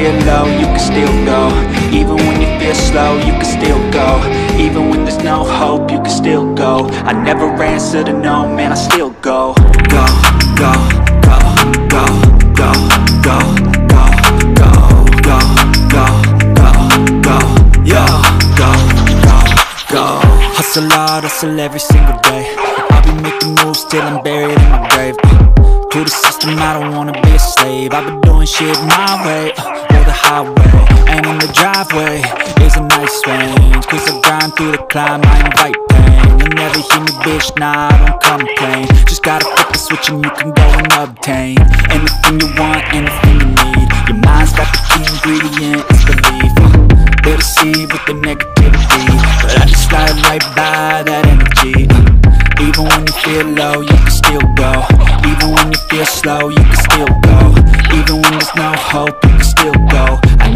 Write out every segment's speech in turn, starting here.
feel low, you can still go Even when you feel slow, you can still go Even when there's no hope, you can still go I never answer to no, man, I still go Go, go, go, go, go, go, go, go, go, go, go, go, go, go, go Hustle hard, hustle every single day I'll be making moves till I'm buried in my grave to the system, I don't wanna be a slave I've been doing shit my way, uh, the highway And in the driveway. Is a nice range Cause I grind through the climb, I invite pain. You'll never hear me, bitch, nah, I don't complain. Just gotta flip the switch and you can go and obtain Anything you want, anything you need. Your mind's got the key ingredient, it's belief They deceive with the negativity But I just slide right by that energy. Uh, Even when you feel low, you can still go. Even when you feel slow, you can still go. Even when there's no hope,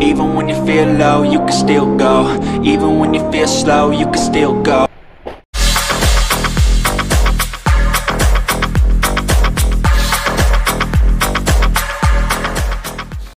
Even when you feel low, you can still go. Even when you feel slow, you can still go